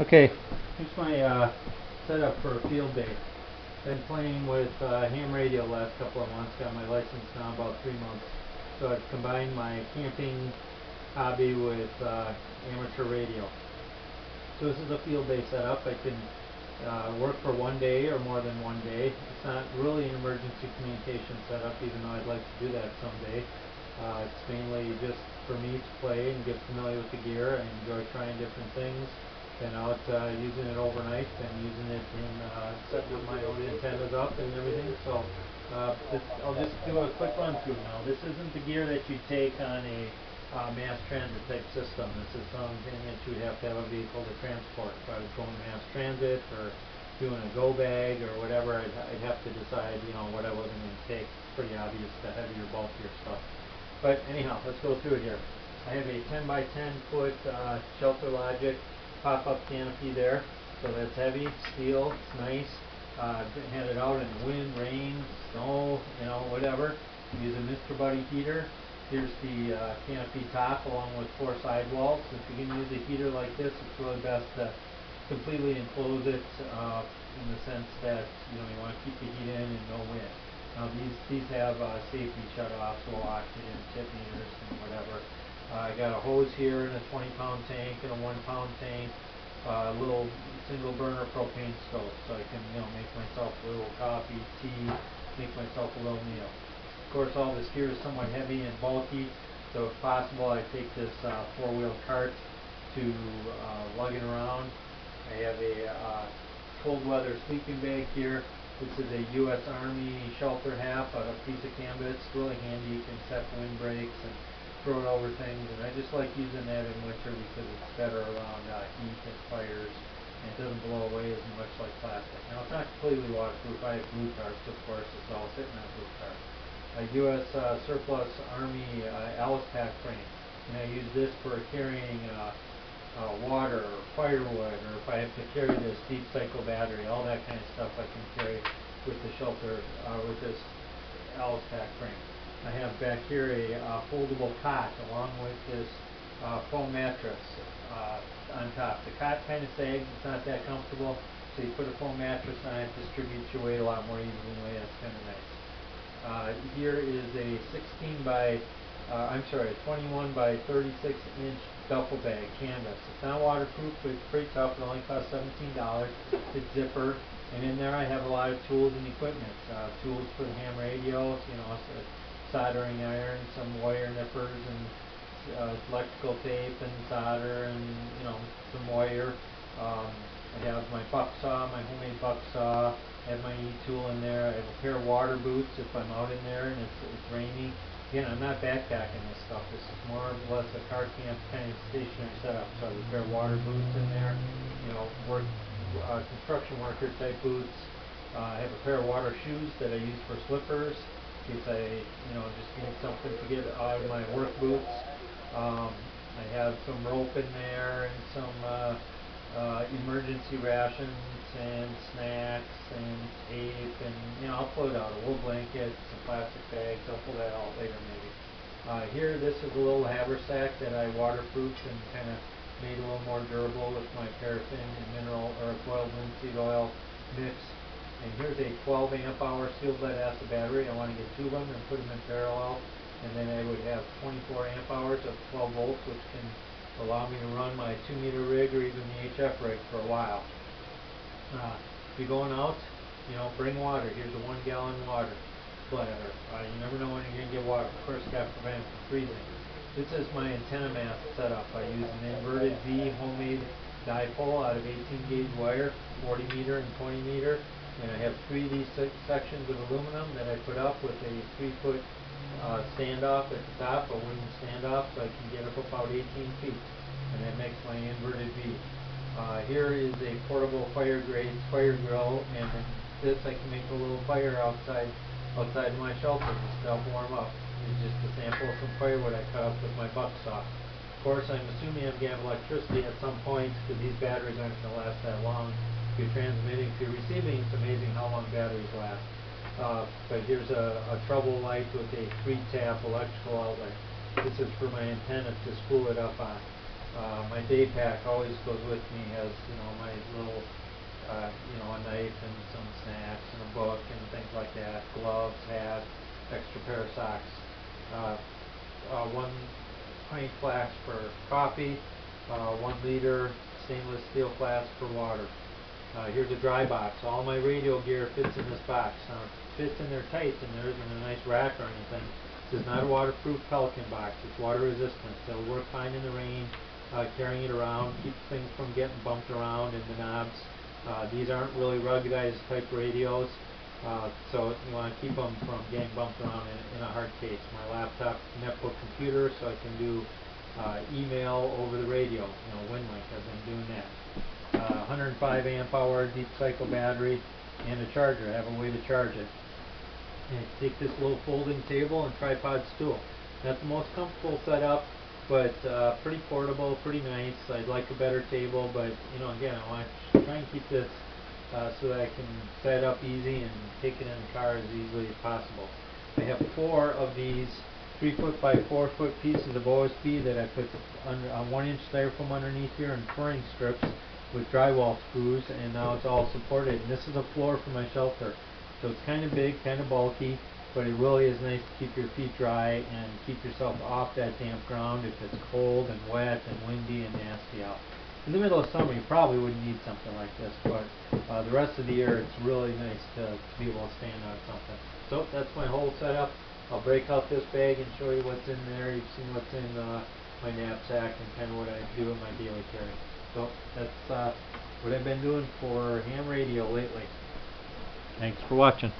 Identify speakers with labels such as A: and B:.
A: Okay, here's my uh, setup for a field day. Been playing with uh, ham radio last couple of months, got my license now about three months. So I've combined my camping hobby with uh, amateur radio. So this is a field day setup. I can uh, work for one day or more than one day. It's not really an emergency communication setup, even though I'd like to do that someday. Uh, it's mainly just for me to play and get familiar with the gear. I enjoy trying different things been out uh, using it overnight, and using it in uh, setting up my own antennas up and everything. So uh, this, I'll just do a quick run through now. This isn't the gear that you take on a uh, mass transit type system. This is something that you would have to have a vehicle to transport. If I was going to mass transit or doing a go bag or whatever, I'd, I'd have to decide, you know, what I wasn't going to take. It's pretty obvious the heavier, bulkier stuff. But anyhow, let's go through it here. I have a 10 by 10 foot uh, Shelter Logic pop-up canopy there. So that's heavy, steel, it's nice. Uh, had it out in wind, rain, snow, you know, whatever. Use a Mr. Buddy heater. Here's the uh, canopy top along with four sidewalls. If going to use a heater like this, it's really best to completely enclose it uh, in the sense that you know you want to keep the heat in and no wind. Now these these have uh, safety shutoffs, low oxygen, tip meters, and whatever. I got a hose here in a 20 pound tank and a 1 pound tank, a uh, little single burner propane stove so I can you know make myself a little coffee, tea, make myself a little meal. Of course all this gear is somewhat heavy and bulky so if possible I take this uh, four wheel cart to uh, lug it around. I have a uh, cold weather sleeping bag here. This is a U.S. Army shelter half, a piece of canvas, really handy. You can set windbreaks and throw it over things, and I just like using that in winter because it's better around uh, heat and fires, and it doesn't blow away as much like plastic. Now, it's not completely waterproof. I have glue tarps, of course. It's all sitting on glue tarp. A U.S. Uh, surplus Army uh, Alice pack frame, and I use this for carrying uh, uh, water or firewood, or if I have to carry this deep cycle battery, all that kind of stuff I can carry with the shelter, uh, with this Alice pack frame. I have back here a uh, foldable cot along with this uh, foam mattress uh, on top. The cot kind of sags, it's not that comfortable, so you put a foam mattress on it, distributes your weight a lot more evenly, that's kind of nice. Uh, here is a 16 by, uh, I'm sorry, a 21 by 36 inch duffel bag canvas. It's not waterproof, but it's pretty tough. It only costs $17. It's zipper, and in there I have a lot of tools and equipment. Uh, tools for the ham radio, you know, soldering iron, some wire nippers, and uh, electrical tape and solder, and you know some wire. Um, I have my buck saw, my homemade buck saw. I have my e-tool in there. I have a pair of water boots if I'm out in there and it's, it's rainy. Again, I'm not backpacking this stuff. This is more or less a car camp kind of stationary setup. So I have a pair of water boots in there. You know, work uh, construction worker type boots. Uh, I have a pair of water shoes that I use for slippers case I, you know, just need something to get out of my work boots. Um, I have some rope in there and some uh, uh, emergency rations and snacks and tape and, you know, I'll pull it out. A wool blanket, some plastic bags. I'll pull that out later maybe. Uh, here, this is a little haversack that I waterproofed and kind of made a little more durable with my paraffin and mineral or boiled linseed oil mix and here's a 12 amp hour sealed lead acid battery. I want to get two of them and put them in parallel. And then I would have 24 amp hours of 12 volts, which can allow me to run my 2 meter rig or even the HF rig for a while. Uh, if you're going out, you know, bring water. Here's a one gallon water bladder. Uh, you never know when you're going to get water. Of course, got to prevent from freezing. This is my antenna mast setup. I use an inverted V homemade dipole out of 18 gauge wire, 40 meter and 20 meter. And I have three of these sections of aluminum that I put up with a three foot uh, standoff at the top, a wooden standoff, so I can get up about 18 feet. And that makes my inverted V. Uh, here is a portable fire grade fire grill, and this I can make a little fire outside outside my shelter to help warm up. It's just a sample of some firewood I cut up with my buck saw. Of course, I'm assuming I'm going to have electricity at some point because these batteries aren't going to last that long you're transmitting, if you're receiving, it's amazing how long batteries last. Uh, but here's a, a trouble light with a three tap electrical outlet. This is for my antenna to spool it up on. Uh, my day pack always goes with me, has, you know, my little, uh, you know, a knife and some snacks and a book and things like that, gloves, hat, extra pair of socks. Uh, uh, one pint flask for coffee, uh, one liter stainless steel flask for water. Uh, here's a dry box. All my radio gear fits in this box. Now, it fits in there tight and there isn't a nice rack or anything. This is not a waterproof Pelican box. It's water resistant. It'll work fine in the rain. Uh, carrying it around keeps things from getting bumped around in the knobs. Uh, these aren't really ruggedized type radios, uh, so you want to keep them from getting bumped around in, in a hard case. My laptop, netbook computer, so I can do uh, email over the radio, you know, WinLink. I've been doing that. Uh, 105 amp hour deep cycle battery and a charger. I have a way to charge it. And take this little folding table and tripod stool. Not the most comfortable setup, but uh, pretty portable, pretty nice. I'd like a better table, but you know, again, I want to try and keep this uh, so that I can set it up easy and take it in the car as easily as possible. I have four of these three foot by four foot pieces of OSB that I put under on one inch styrofoam underneath here and furring strips with drywall screws, and now it's all supported. And this is a floor for my shelter, so it's kind of big, kind of bulky but it really is nice to keep your feet dry and keep yourself off that damp ground if it's cold and wet and windy and nasty out. In the middle of summer, you probably wouldn't need something like this, but uh, the rest of the year, it's really nice to, be able to stand on something. So that's my whole setup. I'll break out this bag and show you what's in there. You've seen what's in uh, my knapsack and kind of what I do in my daily carry. So that's uh, what I've been doing for ham radio lately. Thanks for watching.